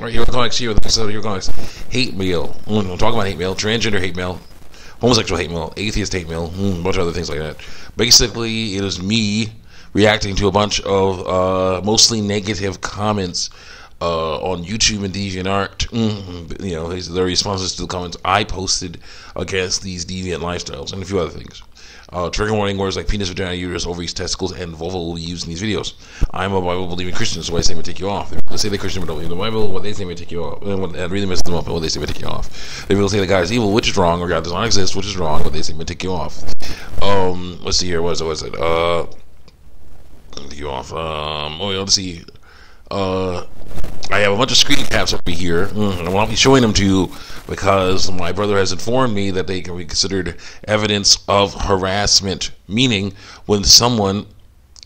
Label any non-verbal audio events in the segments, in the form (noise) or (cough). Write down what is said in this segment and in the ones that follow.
Right, here comics here. The episode here comics. Hate mail. Mm, I'm talking about hate mail. Transgender hate mail. Homosexual hate mail. Atheist hate mail. Mm, a bunch of other things like that. Basically, it is me reacting to a bunch of uh, mostly negative comments uh, on YouTube and DeviantArt. Mm, you know, their responses to the comments I posted against these deviant lifestyles and a few other things. Uh, trigger warning words like penis, vagina, uterus, ovaries, testicles, and vulva will be used in these videos. I'm a Bible believing Christian, so I say may take you off. They say they're Christian, but don't believe the Bible. What they say may take you off. And really messes them up. And what they say may take you off. They will say the God is evil, which is wrong, or God does not exist, which is wrong. What they say may take you off. Um, let's see here. What is it? What is it? Uh, take you off. Um, oh, yeah, let's see. Uh, I have a bunch of screen caps over here. Mm, I won't be showing them to you because my brother has informed me that they can be considered evidence of harassment. Meaning, when someone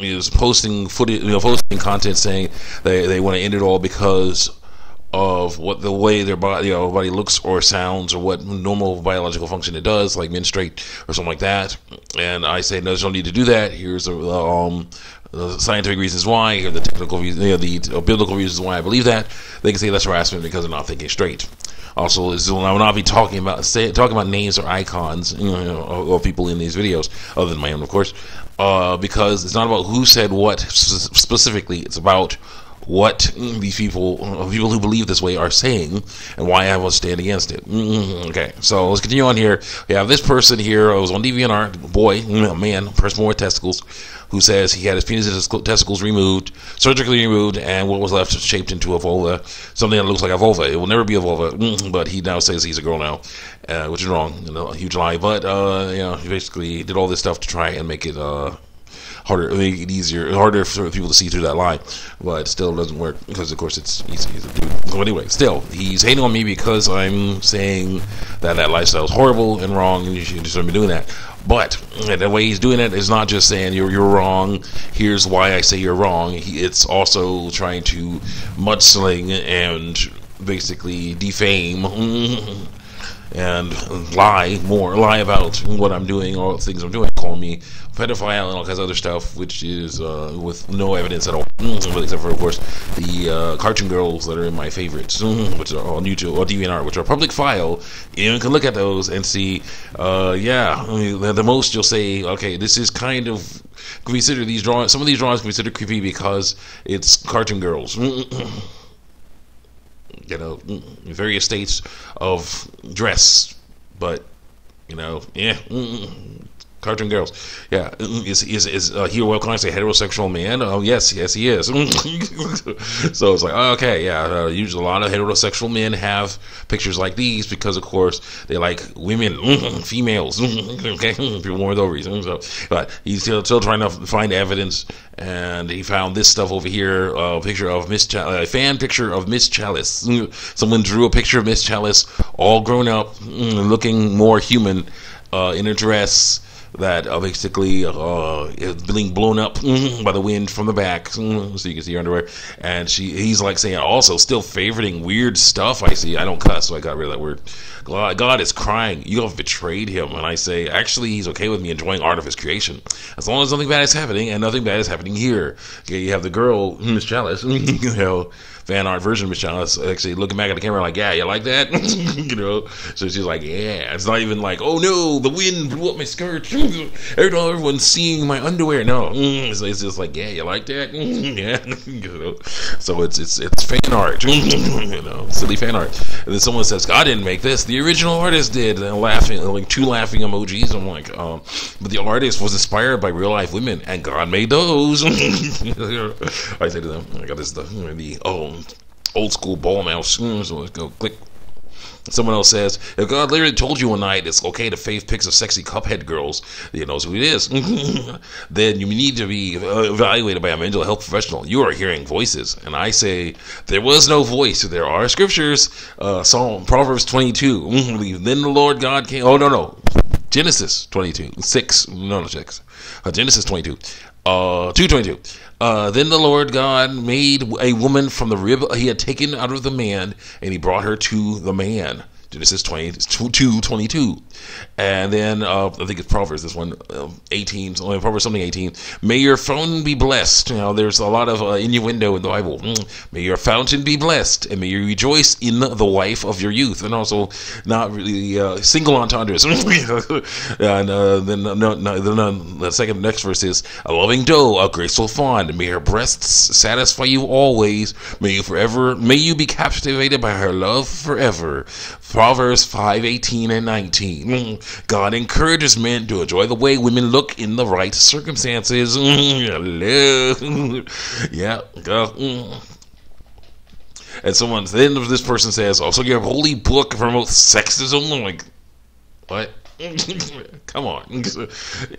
is posting footage, you know, posting content saying they, they want to end it all because of what the way their body, you know, body looks or sounds or what normal biological function it does, like menstruate or something like that. And I say, no, there's no need to do that. Here's a, um, the scientific reasons why, or the technical reasons, you know, the biblical reasons why I believe that. They can say that's harassment because they're not thinking straight. Also, I will not be talking about say, talking about names or icons you know, of people in these videos, other than my own, of course, uh, because it's not about who said what specifically. It's about what these people, people who believe this way, are saying, and why I will stand against it. Mm-hmm. Okay, so let's continue on here. We have this person here. I was on DeviantArt, boy, a man, person with testicles, who says he had his penis and his testicles removed, surgically removed, and what was left shaped into a vulva, something that looks like a vulva. It will never be a vulva, mm-hmm. but he now says he's a girl now, uh, which is wrong, you know, a huge lie. But uh, you know, he basically did all this stuff to try and make it. Uh, harder, make it easier, harder for people to see through that line. But it still doesn't work because, of course, it's easy to do. So anyway, still, he's hating on me because I'm saying that that lifestyle is horrible and wrong, and you should just be doing that. But the way he's doing it is not just saying you're you're wrong. Here's why I say you're wrong. He, it's also trying to mudsling and basically defame (laughs) and lie more, lie about what I'm doing, all the things I'm doing, call me pedophile and all kinds of other stuff, which is uh, with no evidence at all, except for of course the uh, cartoon girls that are in my favorites, which are on YouTube or DeviantArt, which are public file. You can look at those and see. Uh, yeah, I mean, the most you'll say, okay, this is kind of consider these drawings. Some of these drawings considered creepy because it's cartoon girls. You know, mm, various states of dress, but you know, yeah, mm, mm, cartoon girls. Yeah, is is is uh, he a well say heterosexual man? Oh yes, yes he is. (laughs) so it's like okay, yeah. Uh, usually a lot of heterosexual men have pictures like these because of course they like women, (laughs) females. (laughs) okay, for more those reasons. So, but he's still still trying to find evidence, and he found this stuff over here, a picture of Miss Ch- a fan picture of Miss Chalice. Someone drew a picture of Miss Chalice, all grown up, looking more human, uh, in a dress that uh, basically uh, is being blown up by the wind from the back, so you can see her underwear. And she, he's like saying, also still favoriting weird stuff. I see. I don't cuss, so I got rid of that word. God, God is crying. You have betrayed him. And I say, actually, he's okay with me enjoying art of his creation, as long as nothing bad is happening, and nothing bad is happening here. Okay, you have the girl, Miss Chalice, (laughs) you know fan art version of Michelle I was actually looking back at the camera like, yeah, you like that? (laughs) you know? So she's like, yeah. It's not even like, oh no, the wind blew up my skirt. (laughs) Everyone's seeing my underwear. No. (laughs) It's, it's just like, yeah, you like that? yeah. you know? So it's it's it's fan art. you know, silly fan art. And then someone says, God didn't make this. The original artist did. And laughing, like two laughing emojis. I'm like, um, but the artist was inspired by real life women, and God made those. I say to them, I got this the, the oh old school ball. Mm, so let's go click. Someone else says, if God literally told you one night it's okay to fave pics of sexy cuphead girls, you know who it is, (laughs) then you need to be evaluated by a mental health professional. You are hearing voices. And I say, there was no voice. There are scriptures. Uh, Psalm, Proverbs 22. then the Lord God came. Oh, no, no. Genesis 22. 6. No, no, 6. Uh, Genesis 22. Uh, 222. Uh, then the Lord God made a woman from the rib he had taken out of the man, and he brought her to the man. Genesis 22, 22. And then uh, I think it's Proverbs, this one, uh, 18, Proverbs something 18. May your phone be blessed. You know, there's a lot of uh, innuendo in the Bible. Mm. May your fountain be blessed, and may you rejoice in the wife of your youth. And also, not really uh, single entendres. (laughs) and uh, then, no, no, then uh, the second next verse is a loving doe, a graceful fawn. May her breasts satisfy you always. May you forever, may you be captivated by her love forever. Proverbs 5, 18 and 19. Mm. God encourages men to enjoy the way women look in the right circumstances. Mm. (laughs) yeah. Mm. And someone, then this person says, also so your holy book promotes sexism." I'm like, what? (laughs) Come on.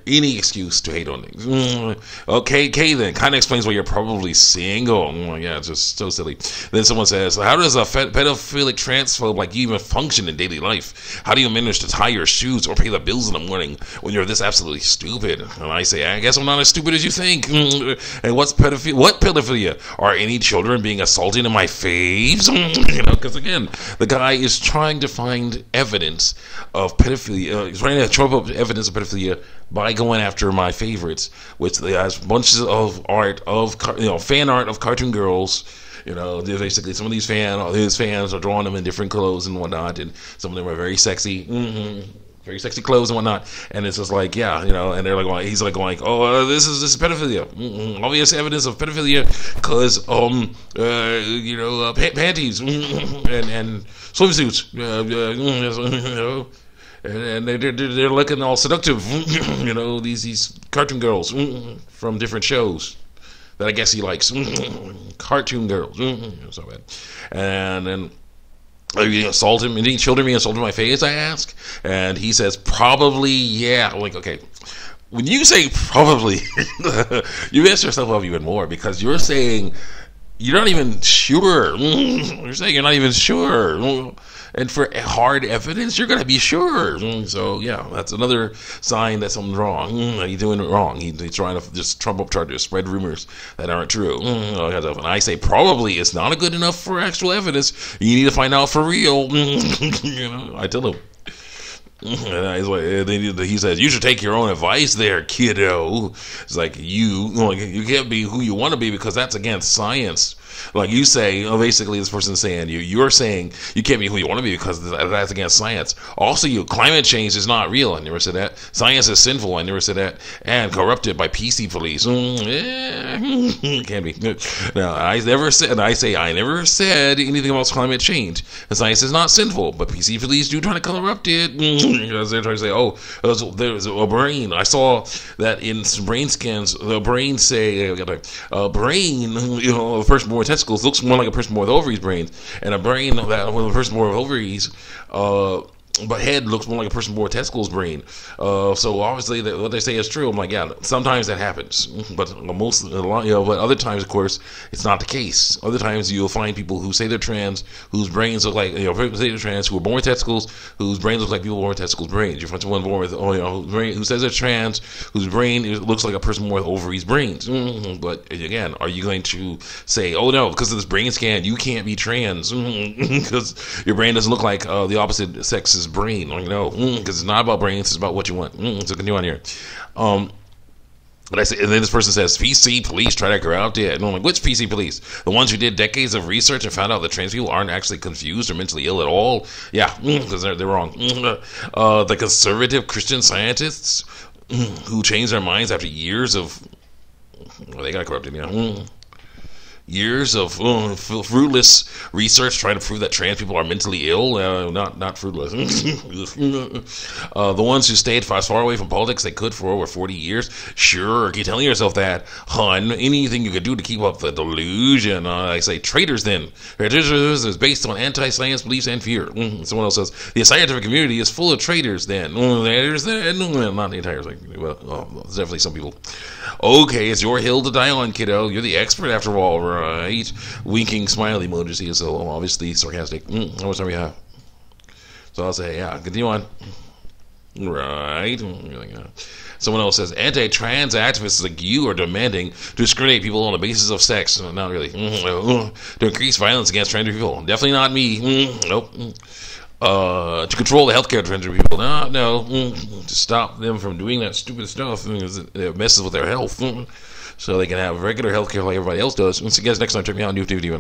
Any excuse to hate on things. Mm. Okay, okay, then. Kind of explains why you're probably single. Oh, mm, yeah, it's just so silly. Then someone says, How does a pedophilic transphobe like you even function in daily life? How do you manage to tie your shoes or pay the bills in the morning when you're this absolutely stupid? And I say, I guess I'm not as stupid as you think. Mm. And what's pedophilia? What pedophilia? Are any children being assaulted in my faves? (laughs) you know, because again, the guy is trying to find evidence of pedophilia he's trying to trump up evidence of pedophilia by going after my favorites, which they has bunches of art of you know fan art of cartoon girls. You know, basically some of these fan his fans are drawing them in different clothes and whatnot, and some of them are very sexy. Mm-hmm very sexy clothes and whatnot. And it's just like, yeah, you know, and they're like, going, he's like going, oh, uh, this is this is pedophilia, mm-hmm. obvious evidence of pedophilia, because um, uh, you know, uh, pa- panties (laughs) and and swimsuits, uh, (laughs) you and they're, they're looking all seductive, (clears throat) you know, these these cartoon girls mm, from different shows that I guess he likes, mm, cartoon girls, mm, so bad, and then. Uh, you assault him? Any children being assaulted in my face? I ask, and he says probably yeah. I'm like okay, when you say probably, (laughs) you mess yourself up even more because you're saying you're not even sure. You're saying you're not even sure and for hard evidence, you're going to be sure. Mm, so yeah, that's another sign that something's wrong. Mm, he's doing it wrong. He, he's trying to just trump up charges, spread rumors that aren't true. Mm, and I say probably it's not good enough for actual evidence. You need to find out for real. (laughs) you know, I tell him. He says, "You should take your own advice, there, kiddo." It's like you, you can't be who you want to be because that's against science. Like you say, oh, basically, this person's saying you, you're saying you can't be who you want to be because that's against science. Also, you climate change is not real. I never said that. Science is sinful. I never said that. And corrupted by PC police. Mm, (laughs) yeah, can be. Now, I never said. I say I never said anything about climate change. The science is not sinful, but PC police do try to corrupt it (laughs) they're trying to say, oh, there's, there's a brain. I saw that in brain scans, the brain say a brain. (laughs) You know, the first born testicles looks more like a person with ovaries brains, and a brain that with a person with ovaries uh, but head looks more like a person born with testicles brain. Uh, so obviously, that, what they say is true. I'm like, yeah, sometimes that happens, but most, you know, but other times, of course, it's not the case. Other times, you'll find people who say they're trans, whose brains look like, you know, people say they're trans, who are born with testicles, whose brains look like people born with testicles brains. You find someone born with, oh, you know, whose brain, who says they're trans, whose brain looks like a person born with ovaries brains. Mm-hmm. But again, are you going to say, oh no, because of this brain scan, you can't be trans because mm-hmm. (laughs) your brain doesn't look like uh, the opposite sex's brain. You know, because mm, it's not about brains; it's about what you want. Mm, so continue on here. Um, and I say, and then this person says, PC police try to ground it. And I'm like, which PC police? The ones who did decades of research and found out that trans people aren't actually confused or mentally ill at all? Yeah, because mm, they're, they're wrong. Mm, uh, the conservative Christian scientists mm, who changed their minds after years of. Well, they got corrupted, you know years of uh, fruitless research trying to prove that trans people are mentally ill. Uh, not not fruitless. (laughs) uh, the ones who stayed as far away from politics they could for over 40 years. Sure, keep telling yourself that. Anything you could do to keep up the delusion. Uh, I say traitors then. Traitors is based on anti-science beliefs and fear. Mm, someone else says the scientific community is full of traitors then. Mm, there's then. Not the entire thing. Well, oh, definitely some people. Okay, it's your hill to die on, kiddo. You're the expert after all, right? Winking smiley emojis. He is so obviously sarcastic. Mm, how much time we have? So I'll say, yeah, continue on. Right. Someone else says anti-trans activists like you are demanding to discriminate people on the basis of sex. Not really. Mm, to increase violence against transgender people. Definitely not me. Mm, nope. uh, to control the healthcare of transgender people. No, no, mm, to stop them from doing that stupid stuff it messes with their health. So they can have regular healthcare like everybody else does. Once you guys next time, check me out on New DVD